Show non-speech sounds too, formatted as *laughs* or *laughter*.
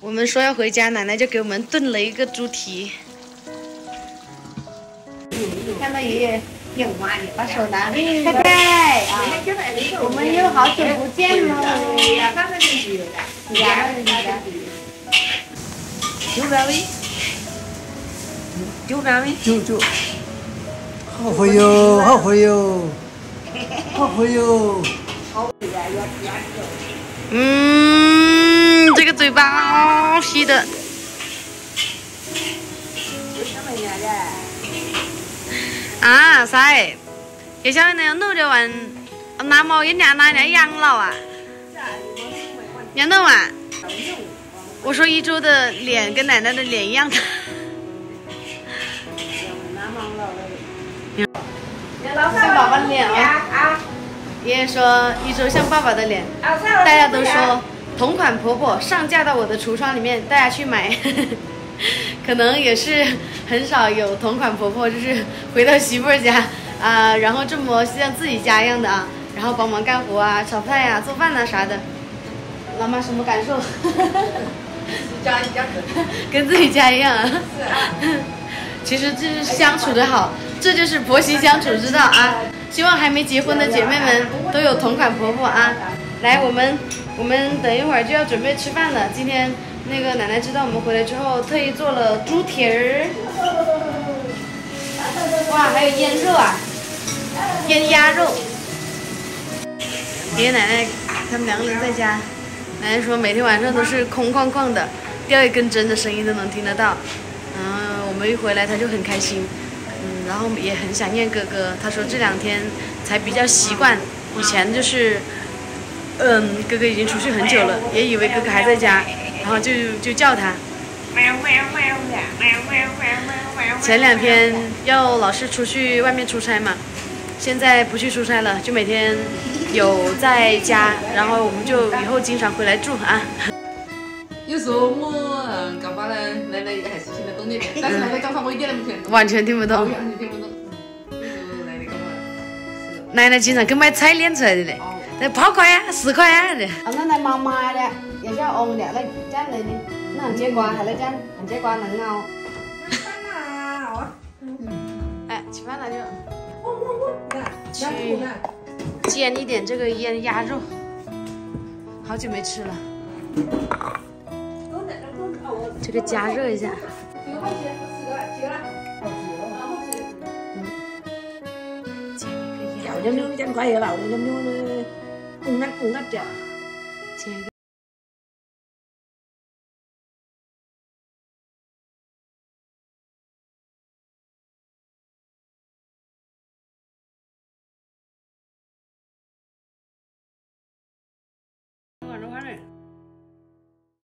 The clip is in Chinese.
我们说要回家，奶奶就给我们炖了一个猪蹄。看到爷爷把手拿，拜拜啊！我们又好久不见了。九百位，九百位，九九，好会 *laughs* 哟，好会哟，好。嗯，这个嘴巴好细的。啊，噻，叶小妹那样弄着玩，那么一年那年养老啊？养老啊？我说一周的脸跟奶奶的脸一样大。像爸爸的脸啊！爷爷说一周像爸爸的脸，大家都说同款婆婆上架到我的橱窗里面，大家去买。*laughs* 可能也是很少有同款婆婆，就是回到媳妇儿家啊，然后这么像自己家一样的啊，然后帮忙干活啊、炒菜呀、做饭呐啥的。老妈什么感受？家一样跟自己家一样啊。其实这是相处的好，这就是婆媳相处之道啊。希望还没结婚的姐妹们都有同款婆婆啊。来，我们我们等一会儿就要准备吃饭了，今天。那个奶奶知道我们回来之后，特意做了猪蹄儿。*laughs* 哇，还有腌肉啊，腌鸭肉。爷爷奶奶他们两个人在家，奶奶说每天晚上都是空旷旷的，掉一根针的声音都能听得到。嗯，我们一回来他就很开心，嗯，然后也很想念哥哥。他说这两天才比较习惯，以前就是，嗯，哥哥已经出去很久了，也以为哥哥还在家。然后就就叫他。前两天要老是出去外面出差嘛，现在不去出差了，就每天有在家，然后我们就以后经常回来住啊。有时候我嗯干嘛呢？奶奶还是听得懂的，但是奶奶讲话我一点都不听懂。完全听不懂。完全听不懂。奶奶经常跟买菜练出来的嘞，那八块呀，十块呀的。奶奶妈妈的。也叫红的，那这来的，那红节瓜还那这红节瓜能熬。哎，吃饭了就。去煎一点这个腌鸭肉，好久没吃了。这个加热一下。嗯煎一个煎快了，煎煎煎，红啊红啊